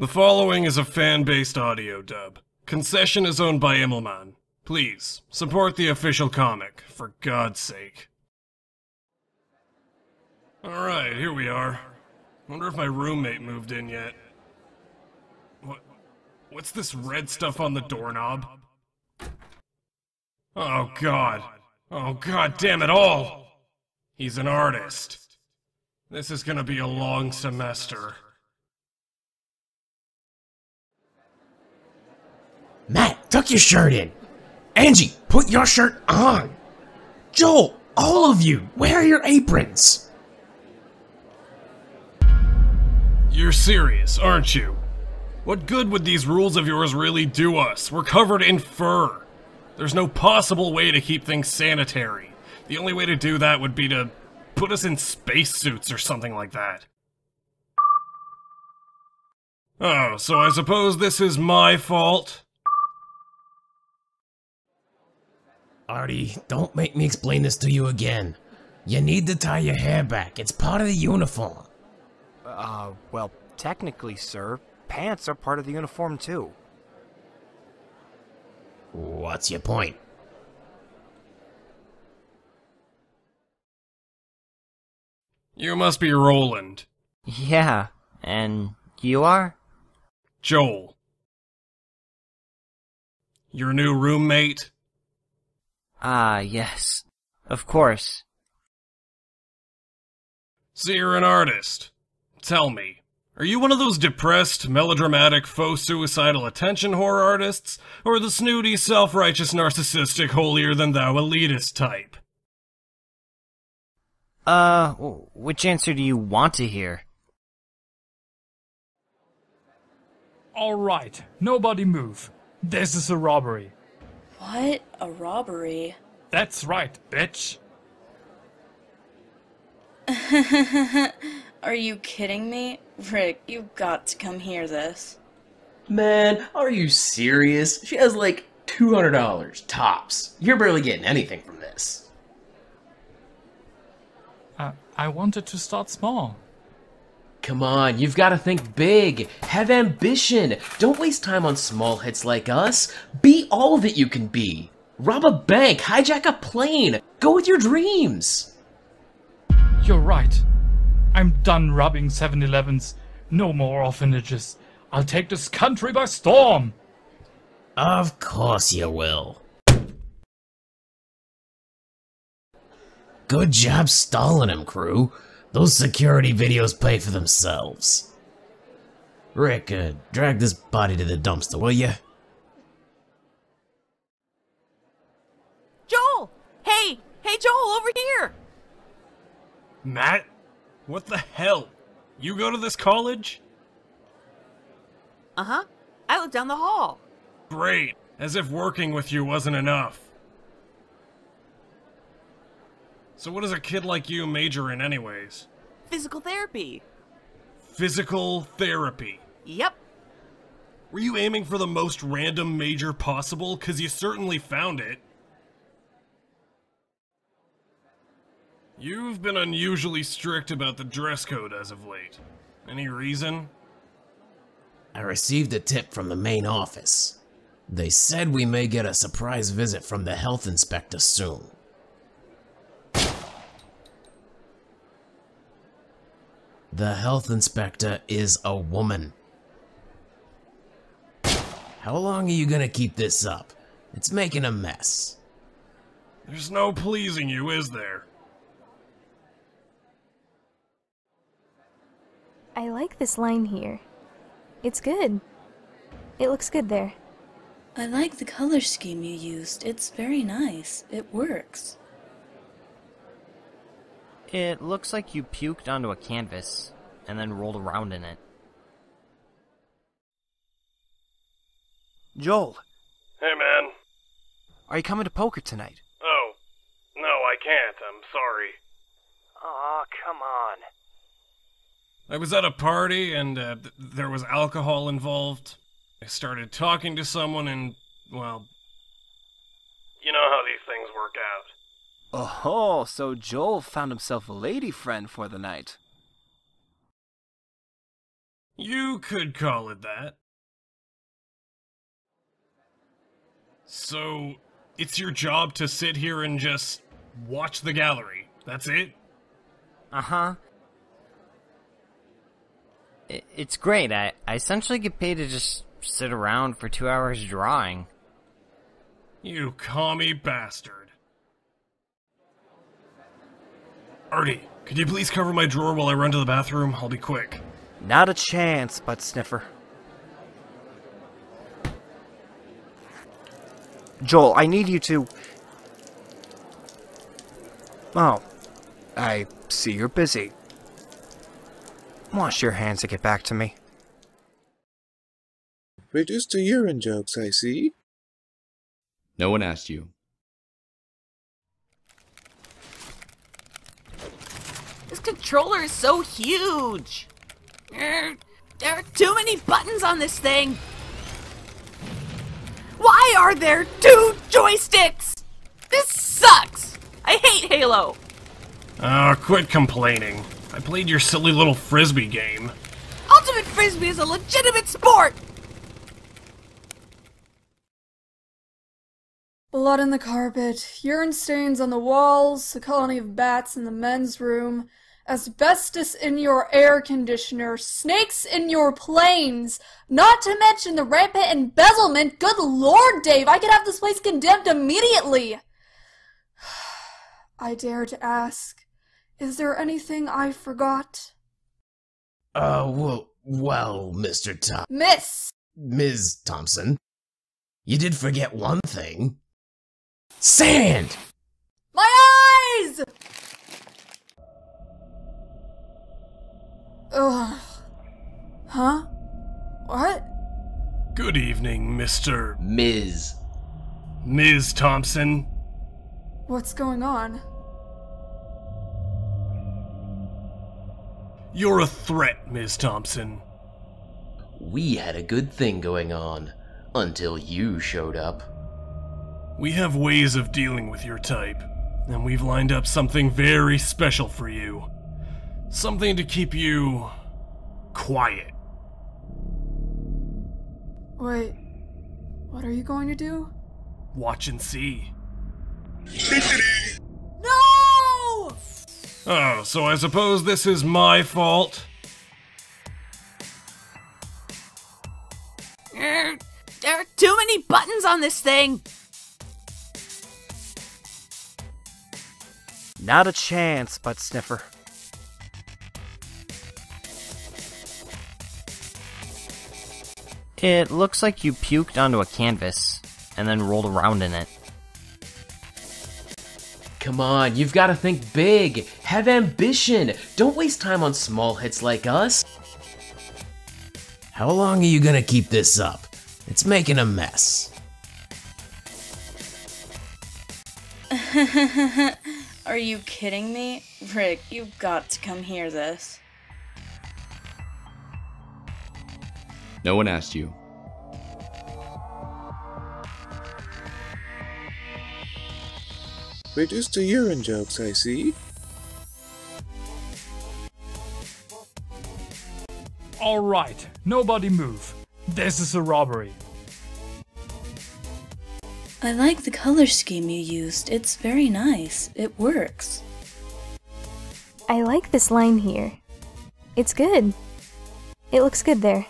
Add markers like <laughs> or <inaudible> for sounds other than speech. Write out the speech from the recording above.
The following is a fan-based audio dub. Concession is owned by Immelmann. Please, support the official comic, for God's sake. Alright, here we are. Wonder if my roommate moved in yet. What? What's this red stuff on the doorknob? Oh god. Oh god damn it all! He's an artist. This is gonna be a long semester. Matt, tuck your shirt in. Angie, put your shirt on. Joel, all of you, wear your aprons. You're serious, aren't you? What good would these rules of yours really do us? We're covered in fur. There's no possible way to keep things sanitary. The only way to do that would be to put us in spacesuits or something like that. Oh, so I suppose this is my fault? Artie, don't make me explain this to you again. You need to tie your hair back. It's part of the uniform. Uh, well, technically, sir, pants are part of the uniform too. What's your point? You must be Roland. Yeah, and you are? Joel. Your new roommate? Ah, yes. Of course. So you're an artist. Tell me, are you one of those depressed, melodramatic, faux suicidal attention whore artists, or the snooty, self-righteous, narcissistic, holier-than-thou elitist type? Uh, which answer do you want to hear? Alright, nobody move. This is a robbery. What? A robbery? That's right, bitch. <laughs> Are you kidding me? Rick, you've got to come hear this. Man, are you serious? She has like $200 tops. You're barely getting anything from this. Uh, I wanted to start small. Come on, you've got to think big. Have ambition. Don't waste time on small hits like us. Be all that you can be. Rob a bank, hijack a plane. Go with your dreams. You're right. I'm done robbing 7-Elevens. No more orphanages. I'll take this country by storm. Of course you will. Good job stalling him, crew. Those security videos pay for themselves. Rick, uh, drag this body to the dumpster, will ya? Joel! Hey! Hey, Joel, over here! Matt? What the hell? You go to this college? Uh huh. I live down the hall. Great. As if working with you wasn't enough. So what does a kid like you major in anyways? Physical therapy. Physical therapy. Yep. Were you aiming for the most random major possible? Cause you certainly found it. You've been unusually strict about the dress code as of late. Any reason? I received a tip from the main office. They said we may get a surprise visit from the health inspector soon. The health inspector is a woman. How long are you gonna keep this up? It's making a mess. There's no pleasing you, is there? I like this line here. It's good. It looks good there. I like the color scheme you used. It's very nice. It works. It looks like you puked onto a canvas and then rolled around in it. Joel, Hey man. are you coming to poker tonight? Oh. No, I can't. I'm sorry. Aw, come on. I was at a party and uh, th- there was alcohol involved. I started talking to someone and, well. You know how these things work out. Oh, so Joel found himself a lady friend for the night. You could call it that. So, it's your job to sit here and just watch the gallery. That's it? Uh huh. It's great. I, I essentially get paid to just sit around for two hours drawing. You commie bastard. Artie, could you please cover my drawer while I run to the bathroom? I'll be quick. Not a chance, butt sniffer. Joel, I need you to. Oh. I see you're busy. Wash your hands and get back to me. Reduced to urine jokes, I see. No one asked you. This controller is so huge. Er, There are too many buttons on this thing. Why are there two joysticks? This sucks. I hate Halo. Ah, quit complaining. I played your silly little frisbee game. Ultimate Frisbee is a legitimate sport. Blood in the carpet, urine stains on the walls, a colony of bats in the men's room, asbestos in your air conditioner, snakes in your planes, not to mention the rampant embezzlement. Good lord, Dave, I could have this place condemned immediately. <sighs> I dare to ask, is there anything I forgot? Uh, well, well, Mr. Tom. Miss! Ms. Thompson. You did forget one thing. Sand! My eyes! Ugh. Huh? What? Good evening, Mr. Ms. Ms. Thompson. What's going on? You're a threat, Ms. Thompson. We had a good thing going on until you showed up. We have ways of dealing with your type, and we've lined up something very special for you. Something to keep you quiet. Wait, what are you going to do? Watch and see. No! Oh, so I suppose this is my fault? Er, There are too many buttons on this thing. Not a chance, butt sniffer. It looks like you puked onto a canvas and then rolled around in it. Come on, you've got to think big. Have ambition. Don't waste time on small hits like us. How long are you gonna keep this up? It's making a mess. <laughs> Are you kidding me? Rick, you've got to come hear this. No one asked you. Reduced to urine jokes, I see. All right, nobody move. This is a robbery. I like the color scheme you used. It's very nice. It works. I like this line here. It's good. It looks good there.